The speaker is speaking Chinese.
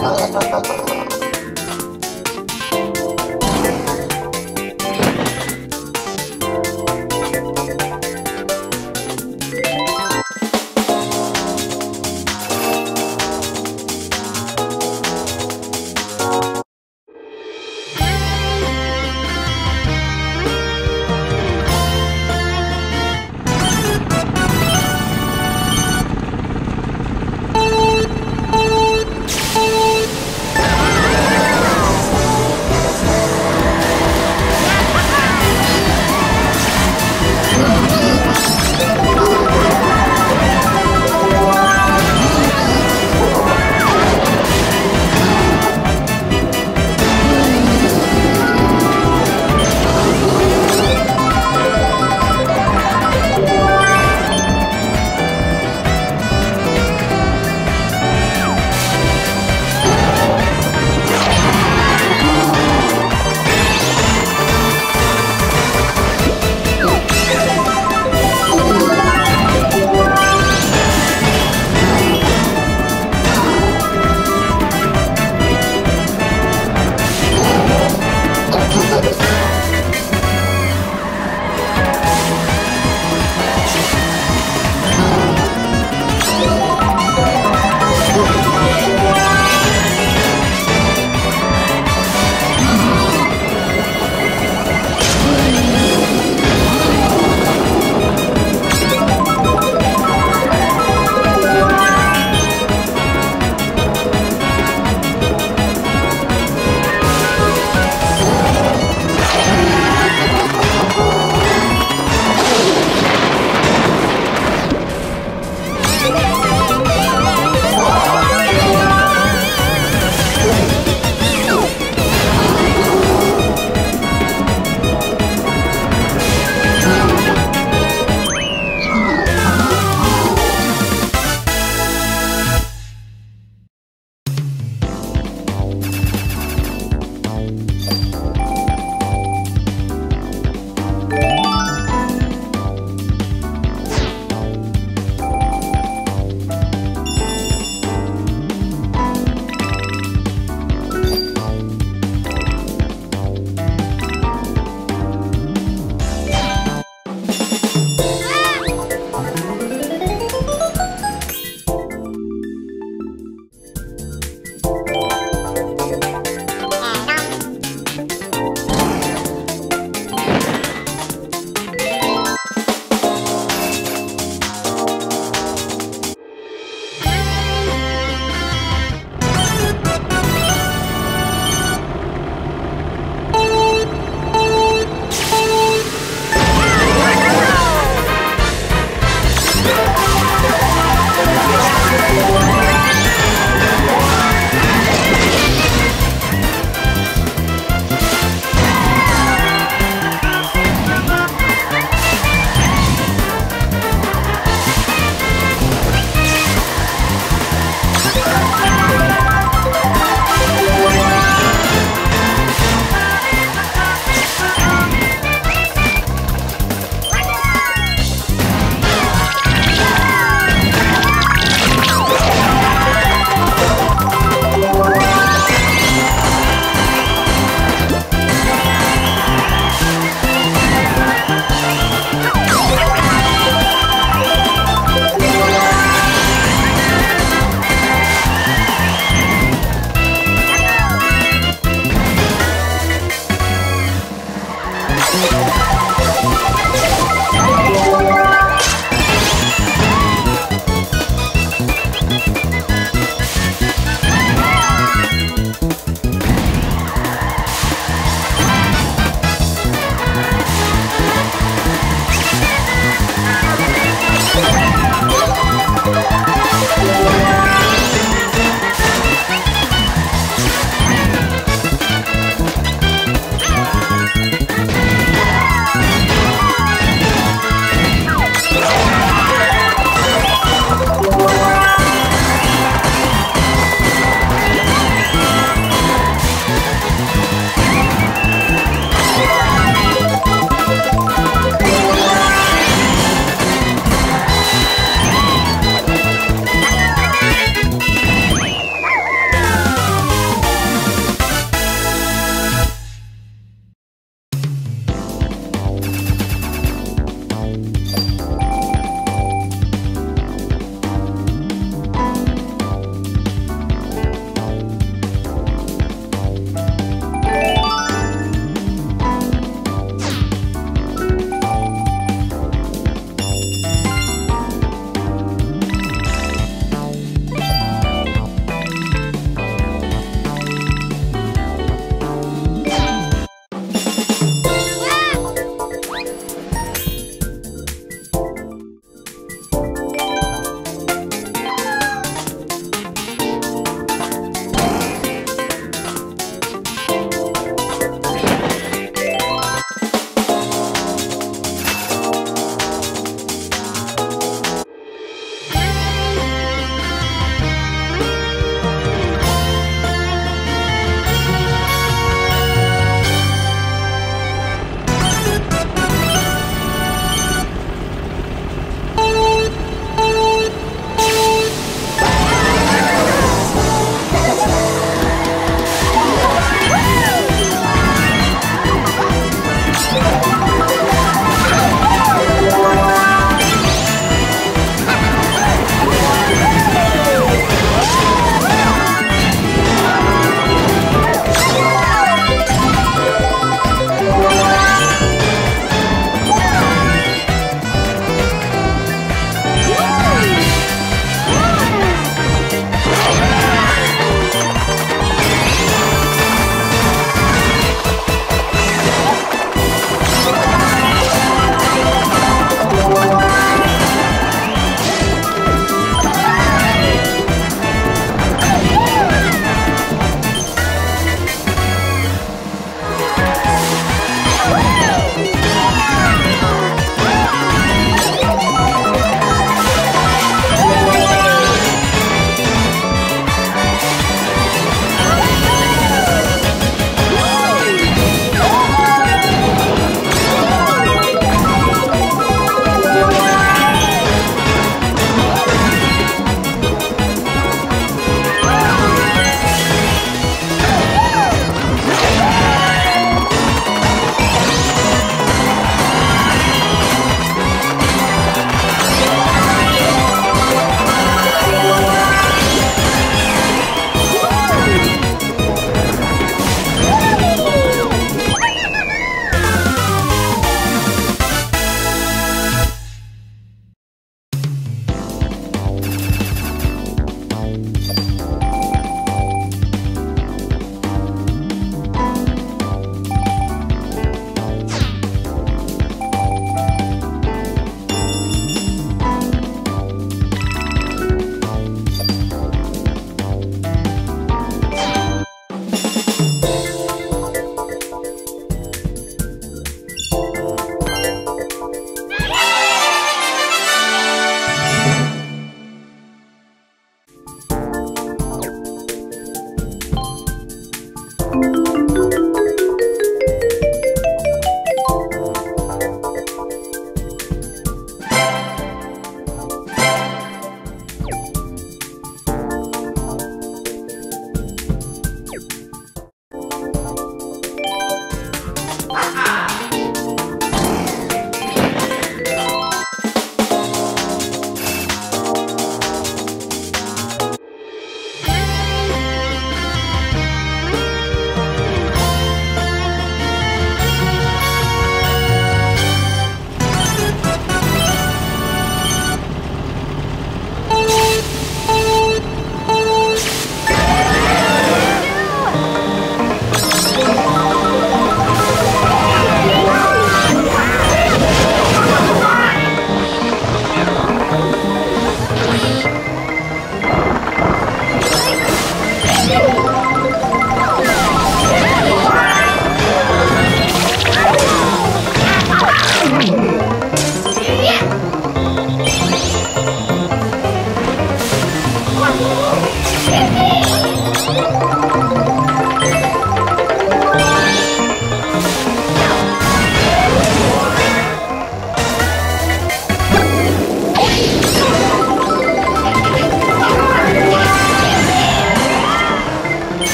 哈